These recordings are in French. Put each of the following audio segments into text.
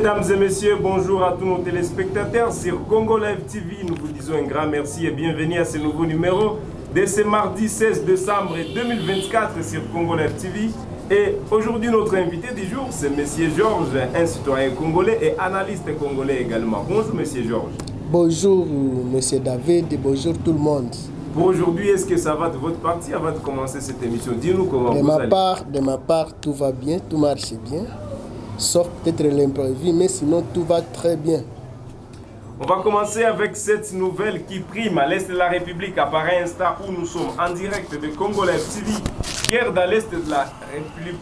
mesdames et messieurs, bonjour à tous nos téléspectateurs sur Congo Live TV. Nous vous disons un grand merci et bienvenue à ce nouveau numéro de ce mardi 16 décembre 2024 sur Congo Live TV. Et aujourd'hui, notre invité du jour, c'est Monsieur Georges, un citoyen congolais et analyste congolais également. Bonjour Monsieur Georges. Bonjour, Monsieur David, et bonjour tout le monde. Pour aujourd'hui, est-ce que ça va de votre partie avant de commencer cette émission? Dis-nous comment De vous ma allez. part, de ma part, tout va bien, tout marche bien, sauf peut-être l'imprévu, mais sinon tout va très bien. On va commencer avec cette nouvelle qui prime à l'est de la République à par instant où nous sommes en direct de Congo Live TV. Guerre dans l'est de la République.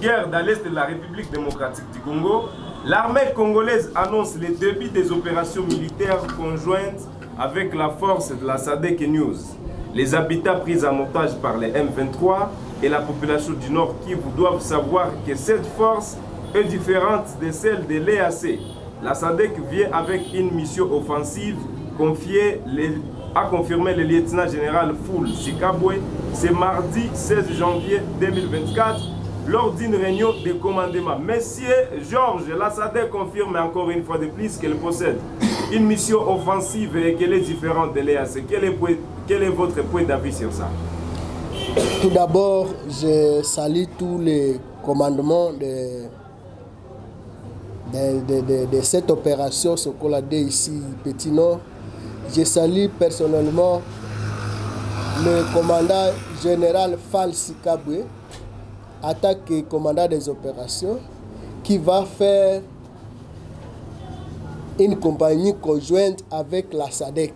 Guerre de la République démocratique du Congo. L'armée congolaise annonce le début des opérations militaires conjointes avec la force de la SADC News. Les habitats pris en otage par les M23 et la population du Nord Kivu doivent savoir que cette force est différente de celle de l'EAC. La SADC vient avec une mission offensive confiée les- a confirmé le lieutenant-général Foul Sikabwe ce mardi 16 janvier 2024 lors d'une réunion de commandement. Monsieur Georges, la SADC confirme encore une fois de plus qu'elle possède une mission offensive et qu'elle est différente de l'EAC. Quel est, votre point d'avis sur ça? Tout d'abord, je salue tous les commandements de, cette opération Sokolade ici, Petit Nord. Je salue personnellement le commandant général Falsi Kabwe, attaque et commandant des opérations, qui va faire une compagnie conjointe avec la SADC.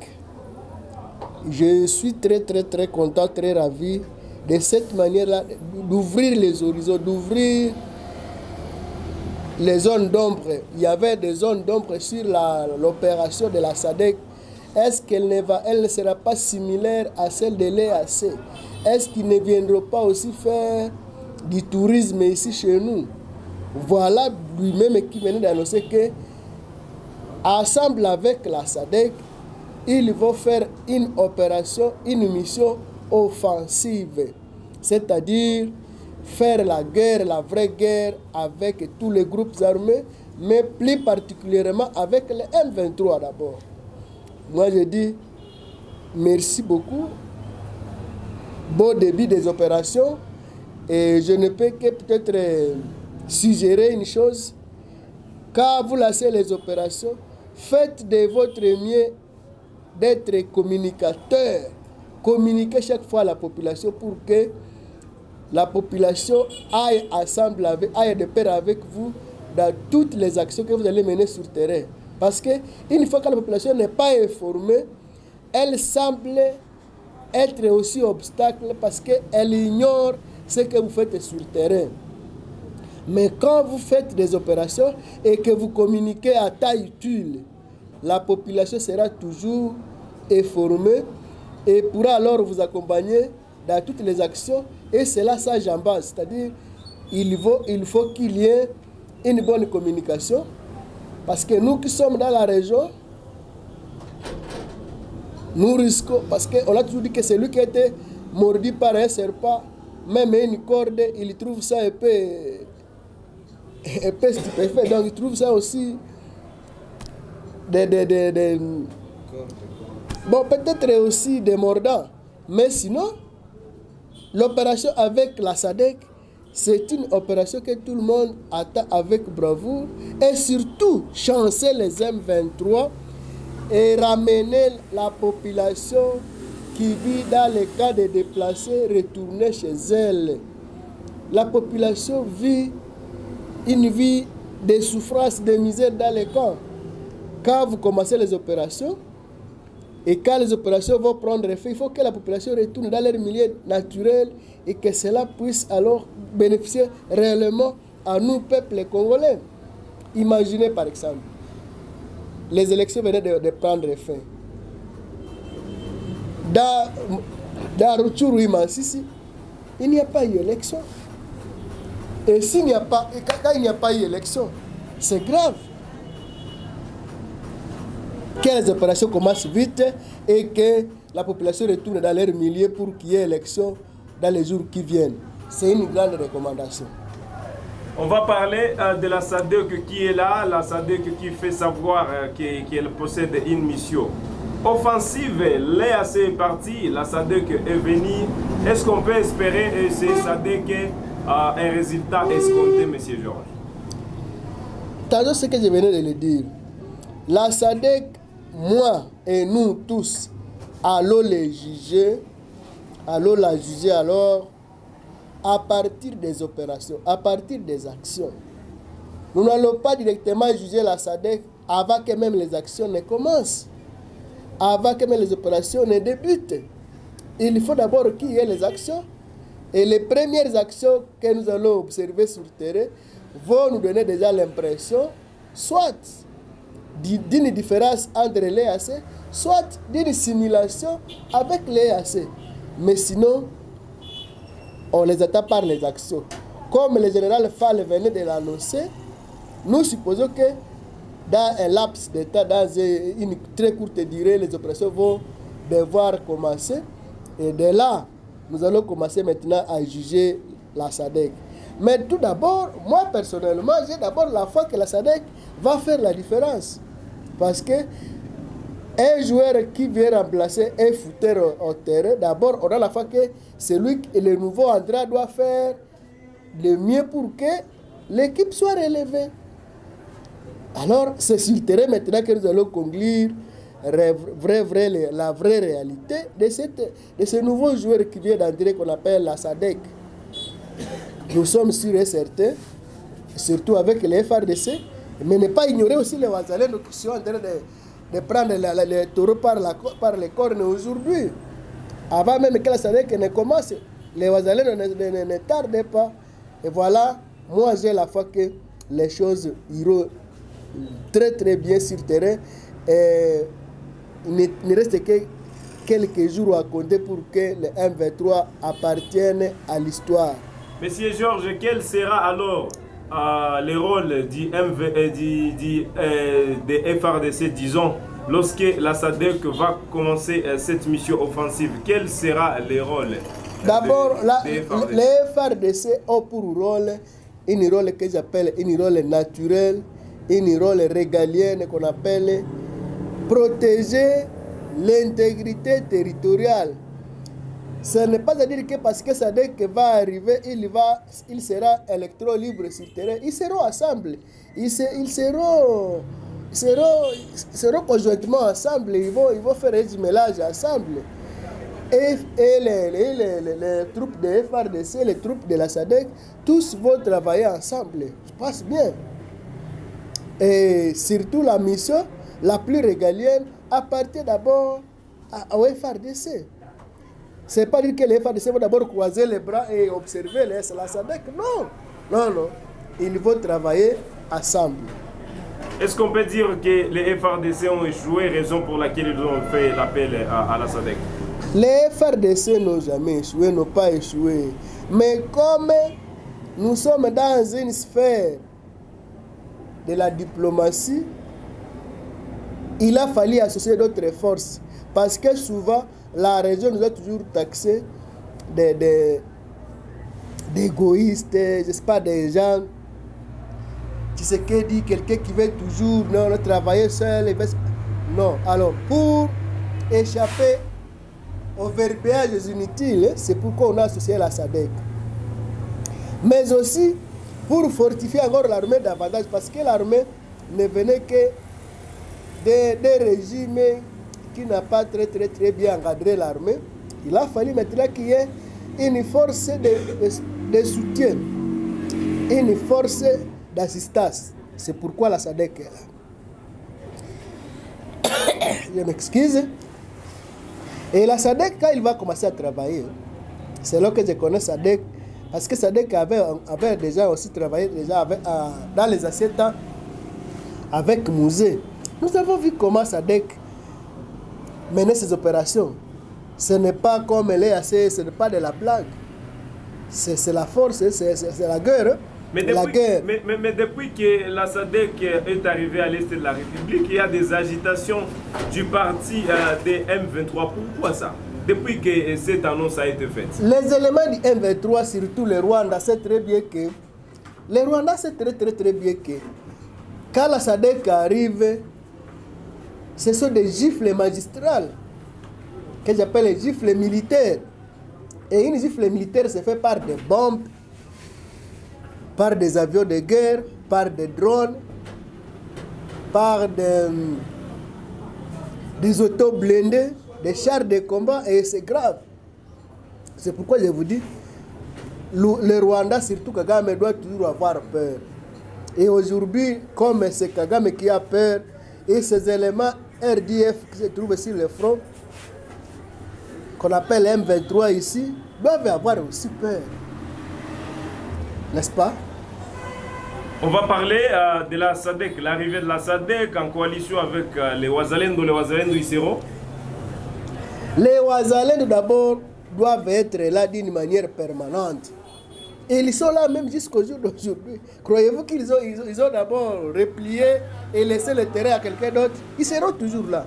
Je suis très très très content, très ravi de cette manière-là d'ouvrir les horizons, d'ouvrir les zones d'ombre. Il y avait des zones d'ombre sur l'opération de la SADC. Est-ce qu'elle ne, sera pas similaire à celle de l'EAC Est-ce qu'ils ne viendront pas aussi faire du tourisme ici chez nous? Voilà lui-même qui venait d'annoncer que ensemble avec la SADC, ils vont faire une opération, une mission offensive. C'est-à-dire faire la guerre, la vraie guerre avec tous les groupes armés, mais plus particulièrement avec les M23 d'abord. Moi je dis merci beaucoup. Beau début des opérations. Et je ne peux que peut-être euh, suggérer une chose. Quand vous lancez les opérations, faites de votre mieux d'être communicateur. Communiquez chaque fois à la population pour que la population aille ensemble, avec, aille de pair avec vous dans toutes les actions que vous allez mener sur le terrain. Parce que une fois que la population n'est pas informée, elle semble être aussi obstacle parce qu'elle ignore ce que vous faites sur le terrain. Mais quand vous faites des opérations et que vous communiquez à taille utile, la population sera toujours informée et pourra alors vous accompagner dans toutes les actions. Et ça jambasse. C'est-à-dire il faut qu'il y ait une bonne communication. Parce que nous qui sommes dans la région, nous risquons, parce qu'on a toujours dit que celui qui a été mordu par un serpent, même une corde, il trouve ça un peu, un peu stupéfait. Donc il trouve ça aussi des, Bon, peut-être aussi des mordants. Mais sinon, l'opération avec la SADC, c'est une opération que tout le monde attend avec bravoure. Et surtout, chancer les M23 et ramener la population qui vit dans les cas de déplacés retourner chez elle. La population vit une vie de souffrance, de misère dans les camps. Quand vous commencez les opérations, et quand les opérations vont prendre effet, il faut que la population retourne dans leur milieu naturel et que cela puisse alors bénéficier réellement à nous, peuple congolais. Imaginez par exemple, les élections venaient de, prendre fin. Dans, dans il n'y a pas eu élection. Et s'il n'y a pas, et quand il n'y a pas eu élection, c'est grave. Que les opérations commencent vite et que la population retourne dans leur milieu pour qu'il y ait élection dans les jours qui viennent. C'est une grande recommandation. On va parler euh, de la SADEC qui est là, la SADEC qui fait savoir euh, qu'elle possède une mission offensive. L'EAC est parti, la SADEC est venue. Est-ce qu'on peut espérer euh, ce SADEC a un résultat escompté, M. Georges? Tantôt ce que je venais de le dire, la SADEC, moi et nous tous, allons les juger, allons la juger alors à partir des opérations, à partir des actions. Nous n'allons pas directement juger la SADEC avant que même les actions ne commencent, avant que même les opérations ne débutent. Il faut d'abord qu'il y ait les actions. Et les premières actions que nous allons observer sur le terrain vont nous donner déjà l'impression, soit d'une différence entre l'EAC, soit d'une simulation avec l'EAC. Mais sinon, on les attend par les actions. Comme le général Fall venait de l'annoncer, nous supposons que dans un laps de temps, dans une très courte durée, les opérations vont devoir commencer. Et de là, nous allons commencer maintenant à juger la SADEC. Mais tout d'abord, moi personnellement, j'ai d'abord la foi que la SADEC va faire la différence. Parce que un joueur qui vient remplacer un footeur au, terrain, d'abord, on a la foi que celui, le nouveau entrant doit faire le mieux pour que l'équipe soit relevée. Alors, c'est sur le terrain maintenant que nous allons conclure la vraie réalité de ce nouveau joueur qui vient d'entrer qu'on appelle la SADEC. Nous sommes sûrs et certains, surtout avec les FRDC, mais ne pas ignorer aussi les Wazalendo qui sont en train de, prendre les taureaux par, la, par les cornes aujourd'hui. Avant même que la SADEC ne commence, les Wazalendo ne, ne, tardent pas. Et voilà, moi j'ai la foi que les choses iront très très bien sur le terrain. Et il ne, reste que quelques jours à compter pour que le M23 appartienne à l'histoire. Monsieur Georges, quel sera alors euh, le rôle du MV, du, du, euh, des FRDC, disons, lorsque la SADC va commencer euh, cette mission offensive Quel sera le rôle D'abord, les FARDC ont pour rôle un rôle que j'appelle un rôle naturel, un rôle régalien qu'on appelle protéger l'intégrité territoriale. Ce n'est pas à dire que parce que SADC va arriver, il, va, il sera électro libre sur le terrain. Ils seront ensemble. Ils, se- ils seront, seront, seront conjointement ensemble. Ils vont, ils vont faire un jumelage ensemble. Et, et les, les- les- les- troupes de FRDC, les troupes de la SADC, tous vont travailler ensemble. Je pense bien. Et surtout la mission la plus régalienne appartient d'abord à- au FRDC. C'est pas dire que les FRDC vont d'abord croiser les bras et observer les, la SADC. Non, non, non. Ils vont travailler ensemble. Est-ce qu'on peut dire que les FRDC ont échoué, raison pour laquelle ils ont fait l'appel à, à la SADC Les FRDC n'ont jamais échoué, n'ont pas échoué. Mais comme nous sommes dans une sphère de la diplomatie, il a fallu associer d'autres forces. Parce que souvent, la région nous a toujours taxé de- de- d'égoïstes, je sais pas, des gens. Tu sais que dit quelqu'un qui veut toujours non, travailler seul. Non, alors pour échapper aux verbiages inutiles, c'est pourquoi on a associé la SADC. Mais aussi pour fortifier encore l'armée davantage, parce que l'armée ne venait que des, des régimes qui n'ont pas très très très bien encadré l'armée. Il a fallu maintenant qu'il y ait une force de, soutien, une force d'assistance. C'est pourquoi la SADC est là. Je m'excuse. Et la SADC, quand il va commencer à travailler, c'est là que je connais SADC, parce que SADC avait, déjà aussi travaillé déjà avec, euh, dans les anciens temps avec Musée. Nous avons vu comment SADC menait ses opérations. Ce n'est pas comme l'EAC, ce n'est pas de la blague. C'est c'est la force, c'est c'est- c'est la guerre. hein. Mais la depuis, guerre. mais, mais- mais depuis que la SADC est arrivée à l'est de la République, il y a des agitations du parti euh, des M23. Pourquoi ça? Depuis que cette annonce a été faite. Les éléments du M23, surtout le Rwanda, c'est très bien que. Le Rwanda sait très très très bien que quand la SADC arrive, ce sont des gifles magistrales que j'appelle les gifles militaires. Et une gifle militaire se fait par des bombes, par des avions de guerre, par des drones, par des, des autos blindés, des chars de combat, et c'est grave. C'est pourquoi je vous dis, le, Rwanda, surtout Kagame, doit toujours avoir peur. Et aujourd'hui, comme c'est Kagame qui a peur, et ces éléments RDF qui se trouvent sur le front, qu'on appelle M23 ici, doivent avoir aussi peur. N'est-ce pas? On va parler euh, de la SADC, l'arrivée de la SADC en coalition avec euh, les Ouazalendo. Les Ouazalendo, ils seront? Les Ouazalendo d'abord doivent être là d'une manière permanente. Et ils sont là même jusqu'au jour d'aujourd'hui. Croyez-vous qu'ils ont, ils ont, d'abord replié et laissé le terrain à quelqu'un d'autre? Ils seront toujours là.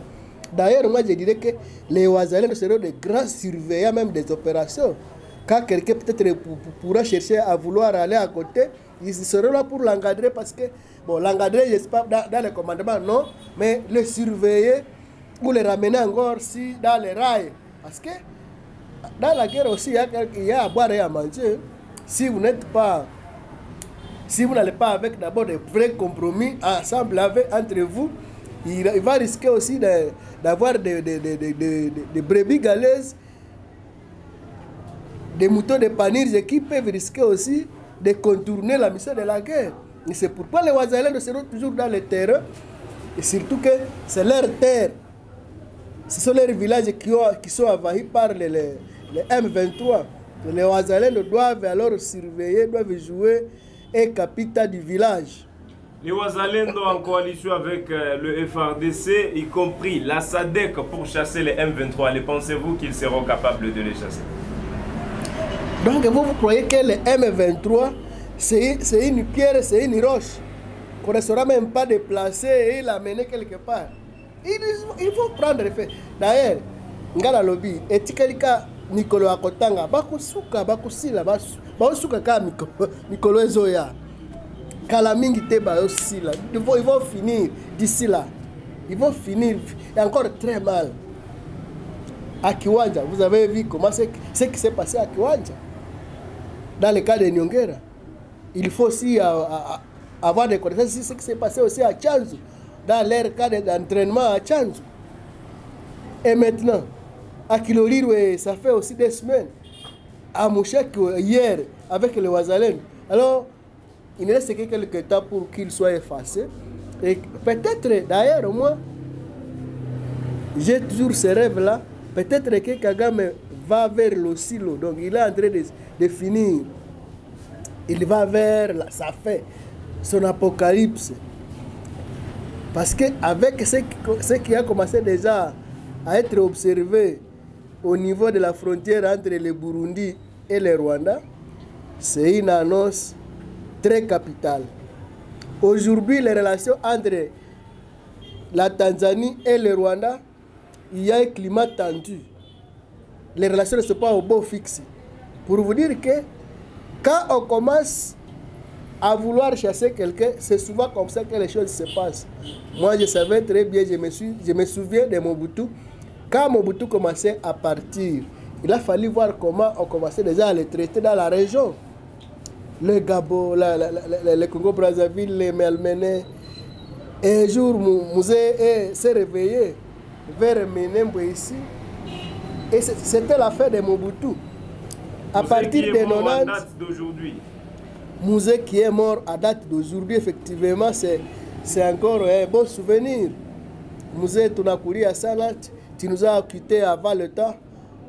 D'ailleurs, moi je dirais que les Ouazalendo seront de grands surveillants même des opérations. Quand quelqu'un peut-être pour- pour- pourra chercher à vouloir aller à côté, ils seront là pour l'encadrer parce que, bon, l'encadrer, je ne sais pas, dans, dans le commandement, non, mais le surveiller ou le ramener encore si dans les rails. Parce que dans la guerre aussi, il y a, il y a à boire et à manger. Si vous n'êtes pas, si vous n'allez pas avec d'abord des vrais compromis ensemble avec, entre vous, il, va risquer aussi d'avoir des, brebis galaises, des moutons de panurge qui peuvent risquer aussi de contourner la mission de la guerre. Et c'est pourquoi les Ouazalais seront toujours dans le terrain, et surtout que c'est leur terre. Ce sont les villages qui, ont- qui sont envahis par les, les, les M23. Les Ouazalais doivent alors surveiller, doivent jouer un capital du village. Les Ouazalendo en coalition avec euh, le FRDC, y compris la SADC pour chasser les M23. Les pensez-vous qu'ils seront capables de les chasser? Donc vous, vous croyez que le M23, c'est une pierre, c'est une roche qu'on ne saura même pas déplacer et l'amener quelque part. Il, faut prendre effet. D'ailleurs, ngala lobi, etikalika mikolo ya kotanga bakosuka bakosila baosuka kaka mikolo, ezoya. Kala mingi te baosila. Ils vont, finir d'ici là ils vont finir. Et encore très mal. À Kiwanja vous avez vu comment ce qui s'est passé à Kiwanja? Dans le cas de Nyongera. Il faut aussi euh, euh, avoir des connaissances ce qui s'est passé aussi à Chanzu dans leur cas d'entraînement à Chanzu et maintenant à Kilolirwe ça fait aussi des semaines à Mouchek hier avec les Wazalen alors il ne reste que quelques temps pour qu'il soit effacé. Et peut-être, d'ailleurs, moi, j'ai toujours ce rêve-là. Peut-être que Kagame va vers le silo. Donc, il est en train de, de finir. Il va vers sa fin, son apocalypse. Parce qu'avec ce, ce qui a commencé déjà à être observé au niveau de la frontière entre le Burundi et le Rwanda, c'est une annonce très capitale. Aujourd'hui, les relations entre la Tanzanie et le Rwanda, il y a un climat tendu. Les relations ne sont pas au beau fixe. Pour vous dire que quand on commence à vouloir chasser quelqu'un, c'est souvent comme ça que les choses se passent. Moi, je savais très bien, je me, suis, je me souviens de Mobutu. Quand Mobutu commençait à partir, il a fallu voir comment on commençait déjà à les traiter dans la région. Le Gabon, la- la- la- la- le Congo-Brazzaville, les Malmenais. Un jour, Mou- Mouzé eh, s'est réveillé vers Menembo ici. Et c'était la fin de Mobutu. À partir qui de est mort en 90, date d'aujourd'hui Mouzé qui est mort à date d'aujourd'hui, effectivement, c'est, encore un bon souvenir. Mouzé Tunakuria Salat, tu nous as quittés avant le temps,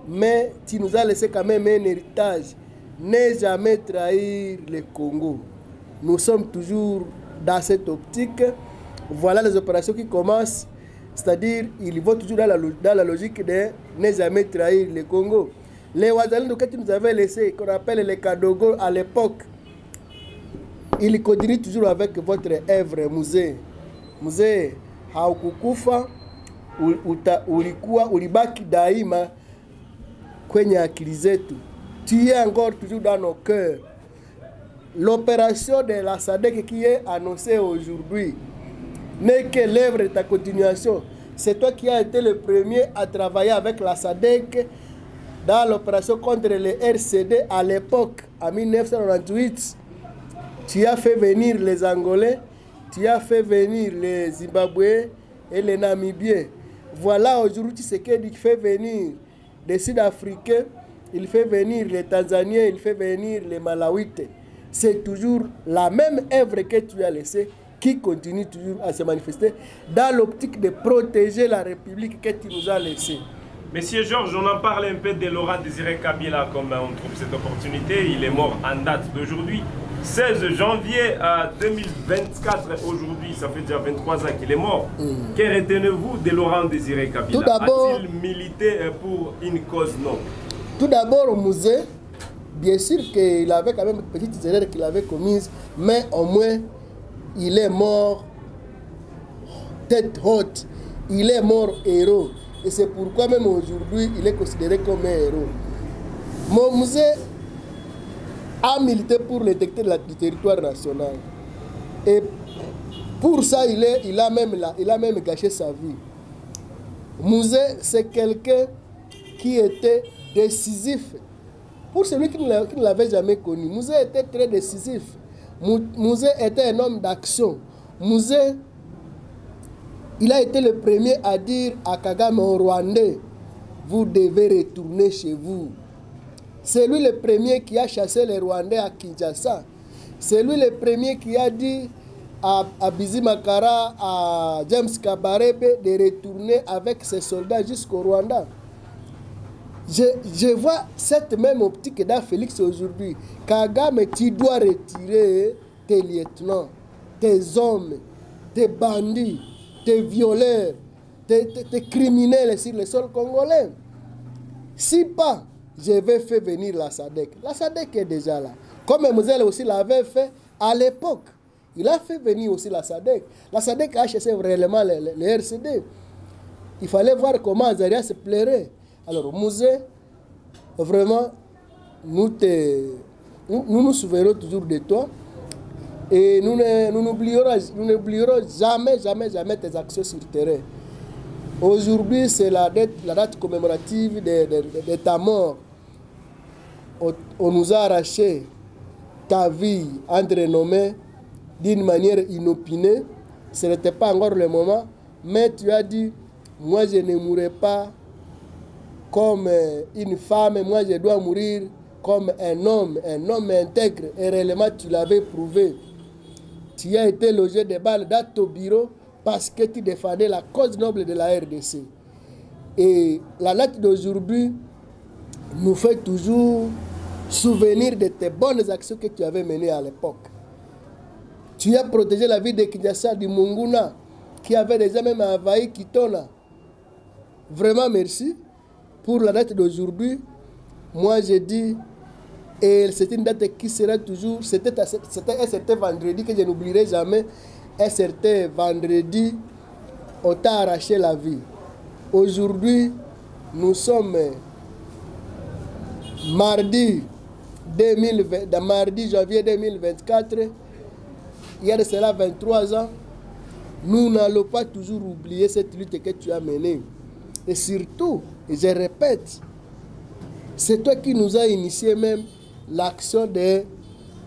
mais tu nous as laissé quand même un héritage. Ne jamais trahir le Congo. Nous sommes toujours dans cette optique. Voilà les opérations qui commencent, c'est-à-dire ils vont toujours dans la, dans la logique de ne jamais trahir le Congo. Les Ouazalendo que tu nous avais laissés, qu'on appelle les Kadogo à l'époque, il continue toujours avec votre œuvre mzee mzee haukukufa uta- ulikuwa ulibaki daima kwenye akili tu es encore toujours dans nos cœurs l'opération de la SADC qui est annoncée aujourd'hui n'est que l'œuvre de ta continuation. C'est toi qui as été le premier à travailler avec la SADC dans l'opération contre les RCD à l'époque, en 1998. Tu as fait venir les Angolais, tu as fait venir les Zimbabwéens et les Namibiens. Voilà aujourd'hui ce qu'il fait venir des Sud-Africains, il fait venir les Tanzaniens, il fait venir les Malawites. C'est toujours la même œuvre que tu as laissée qui continue toujours à se manifester dans l'optique de protéger la République que tu nous as laissée. Monsieur Georges, on en parle un peu de Laurent Désiré Kabila, comme on trouve cette opportunité. Il est mort en date d'aujourd'hui, 16 janvier à 2024. Aujourd'hui, ça fait déjà 23 ans qu'il est mort. Que retenez-vous de Laurent Désiré Kabila? Tout d'abord- A-t-il milité euh, pour une cause? Non Tout d'abord au musée, bien sûr qu'il avait quand même une petite erreur qu'il avait commise, mais au moins il est mort tête haute. Il est mort héros. Et c'est pourquoi même aujourd'hui il est considéré comme un héros. Mon musée a milité pour la- du territoire national. Et pour ça, il, a même, gâché sa vie. Musée, c'est quelqu'un qui était décisif. Pour celui qui ne l'avait jamais connu, Musée était très décisif. Mou- Musée était un homme d'action. Musée, il a été le premier à dire à Kagame au Rwandais, vous devez retourner chez vous. C'est lui le premier qui a chassé les Rwandais à Kinshasa. C'est lui le premier qui a dit à, à Bizi Makara, à James Kabarebe de retourner avec ses soldats jusqu'au Rwanda. Je, vois cette même optique dans Félix aujourd'hui. Kagame, tu dois retirer tes lieutenants, tes hommes, tes bandits, tes violeurs, tes criminels sur le sol congolais. Si pas, je vais faire venir la SADC. La SADC est déjà là. Comme Mzelle aussi l'avait fait à l'époque. Il a fait venir aussi la SADC. La SADC a chassé vraiment les, RCD. Il fallait voir comment Azaria se plairait. Alors, Musée, vraiment, nous te, nous, nous toujours de toi. Et nous n'oublierons nous jamais, jamais, jamais tes actions sur terrain. Aujourd'hui, c'est la date, la date commémorative de ta mort. On, nous a arraché ta vie entre nos d'une manière inopinée. Ce n'était pas encore le moment, mais tu as dit, moi je ne mourrai pas comme euh, une femme, moi je dois mourir comme un homme, un homme intègre. Et réellement, tu l'avais prouvé. Tu as été logé de balles dans ton bureau parce que tu défendais la cause noble de la RDC. Et la date d'aujourd'hui nous fait toujours souvenir de tes bonnes actions que tu avais menées à l'époque. Tu as protégé la vie de Kinshasa, du Munguna, qui avait déjà même envahi Kitona. Vraiment merci pour la date d'aujourd'hui. Moi, je dis, et c'est une date qui sera toujours. C'était un certain vendredi que je n'oublierai jamais. Un certain vendredi, on t'a arraché la vie. Aujourd'hui, nous sommes mardi, 2020, dans mardi janvier 2024. Il y a de cela 23 ans. Nous n'allons pas toujours oublier cette lutte que tu as menée. Et surtout, et je répète, c'est toi qui nous as initié même l'action de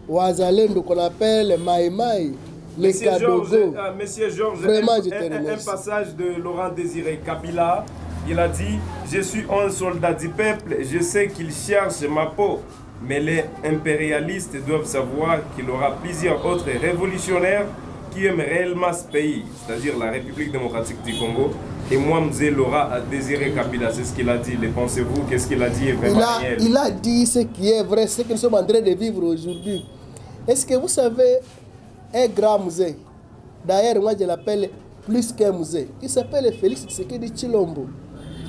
Ouazalendo qu'on appelle les Maïmaï, les Monsieur Georges, euh, Monsieur Georges, Vraiment, un, je te un- passage de Laurent Désiré Kabila, il a dit Je suis un soldat du peuple, je sais qu'il cherche ma peau, mais les impérialistes doivent savoir qu'il y aura plusieurs autres révolutionnaires qui aiment réellement ce pays, c'est-à-dire la République démocratique du Congo. Et moi, Mzé Laura a désiré Kabila, c'est ce qu'il a dit. Le pensez-vous Qu'est-ce qu'il a dit est vraiment Il a, réel? il a dit ce qui est vrai, ce que nous sommes en train de vivre aujourd'hui. Est-ce que vous savez un grand musée? D'ailleurs, moi je l'appelle plus qu'un musée. Il s'appelle Félix Tshisekedi Chilombo.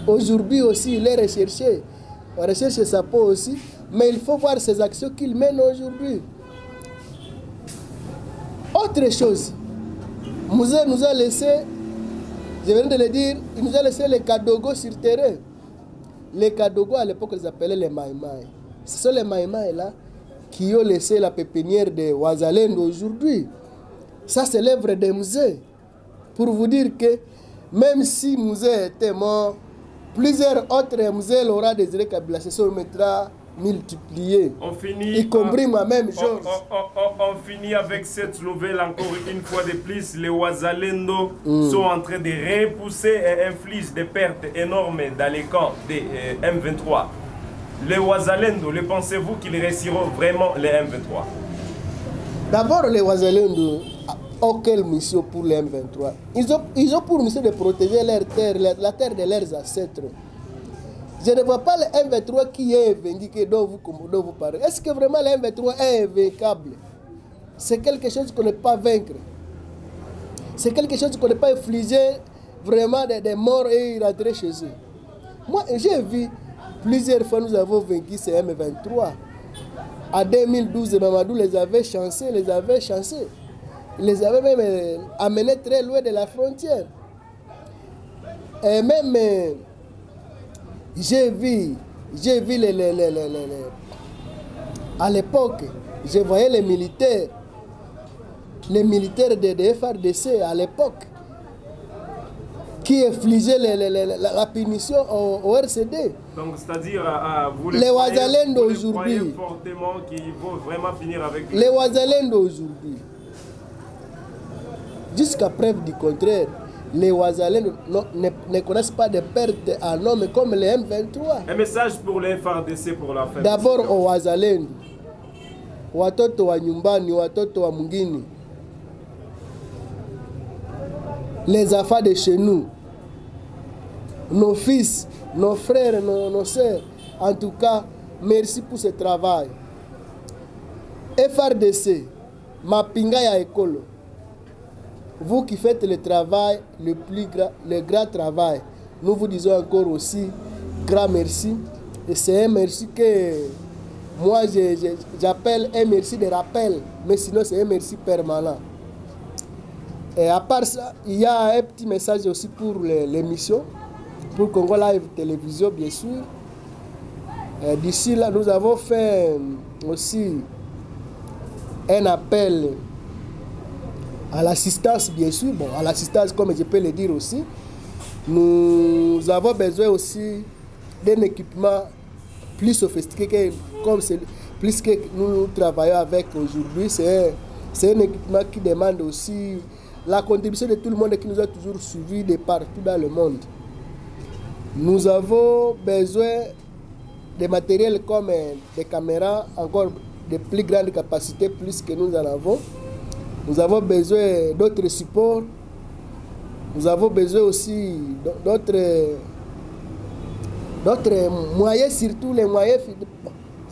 Aujourd'hui aussi, il est recherché. On recherche sa peau aussi. Mais il faut voir ses actions qu'il mène aujourd'hui. Autre chose, Mouzé nous a laissé, je viens de le dire, il nous a laissé les Kadogo sur terrain. Les Kadogo, à l'époque, ils appelaient les Maïmaï. Ce sont les Maïmaï là qui ont laissé la pépinière de Ouazalendo aujourd'hui. Ça, c'est l'œuvre de Mouzé. Pour vous dire que même si Mouzé était mort, plusieurs autres Mouzé l'aura désiré Kabila se mettra multipliés. On finit. Y compris moi-même, on, Georges. on- on- on- on finit avec cette nouvelle encore une fois de plus. Les Ouazalendo sont en train de repousser et infligent des pertes énormes dans les camps des euh, M23. Les Ouazalendo, le pensez-vous qu'ils réussiront vraiment les M23 D'abord, les Ouazalendo ont quelle mission pour les M23 ils ont, ils ont pour mission de protéger leur terre, la, la terre de leurs ancêtres. Je ne vois pas le M23 qui est vaincu dont vous, vous parlez. Est-ce que vraiment le M23 est invainquable C'est quelque chose qu'on ne peut pas vaincre. C'est quelque chose qu'on ne peut pas infliger vraiment des, morts et rentrer chez eux. Moi, j'ai vu plusieurs fois nous avons vaincu ces M23. En 2012, Mamadou les avait chancés, les avait chancés. Il les avait même euh, amenés très loin de la frontière. Et même, euh, j'ai vu, j'ai vu les, les- les- les- à l'époque, je voyais les militaires, les militaires de, de FRDC à l'époque, qui infligeaient les- les- les- la, punition au, au RCD. Donc, c'est-à-dire, ah, ah, vous Les les aujourd'hui. croyez fortement qu'ils vont vraiment finir avec Les Ouazalendo aujourd'hui, jusqu'à preuve du contraire, les Ouazalendo non- ne, ne connaissent pas de pertes en hommes comme les M23. Un message pour les FRDC pour la fin. D'abord au Wazalendo, watoto wa nyumbani, watoto wa mwingine, les enfants de chez nous, nos fils, nos frères, nos, nos sœurs. En tout cas, merci pour ce travail. FRDC, Mapinga ya Ekolo, vous qui faites le travail, le plus grand, le grand travail, nous vous disons encore aussi grand merci. Et c'est un merci que moi j'appelle un merci de rappel, mais sinon c'est un merci permanent. Et à part ça, il y a un petit message aussi pour l'émission, pour Congo Live Télévision, bien sûr. D'ici là, nous avons fait aussi un appel à l'assistance, bien sûr. Bon, à l'assistance, comme je peux le dire aussi. Nous avons besoin aussi d'un équipement plus sophistiqué que, comme plus que nous, travaillons avec aujourd'hui. C'est un, c'est un équipement qui demande aussi la contribution de tout le monde qui nous a toujours suivis de partout dans le monde. Nous avons besoin de matériel comme euh, des caméras, encore de plus grande capacité, plus que nous en avons. Nous avons besoin d'autres supports. Nous avons besoin aussi d'autres d'autres moyens, surtout les moyens,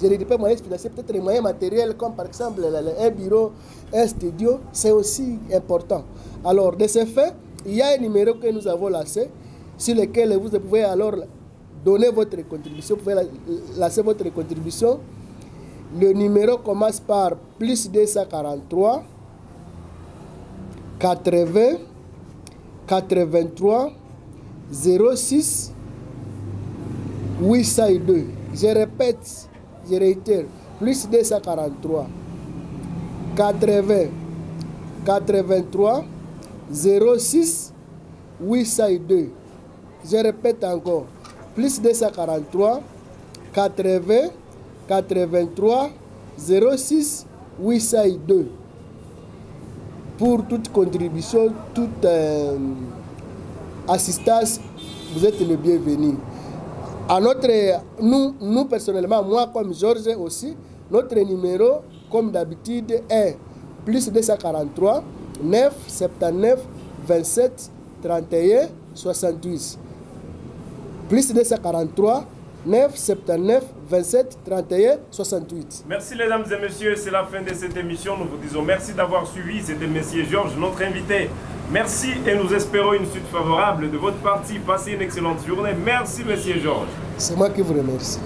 je ne dis pas moyens financiers, peut-être les moyens matériels, comme par exemple le- le- un bureau, un studio, c'est aussi important. Alors, de ce fait, il y a un numéro que nous avons lancé, sur lequel vous pouvez alors donner votre contribution, vous pouvez la- lancer votre contribution. Le numéro commence par plus 243 80 83 06 802. Je répète, je réitère, plus 243 80 83 06 802. Je répète encore, plus 243 80 83 06 802 pour toute contribution, toute euh, assistance, vous êtes le bienvenu. À notre, nous, nous personnellement, moi comme Georges aussi, notre numéro, comme d'habitude, est plus 243 9 79 27 31 68. Plus 243 9 79 27 31 68. Merci mesdames et messieurs, c'est la fin de cette émission. Nous vous disons merci d'avoir suivi. C'était Monsieur Georges, notre invité. Merci et nous espérons une suite favorable de votre partie. Passez une excellente journée. Merci Monsieur Georges. C'est moi qui vous remercie.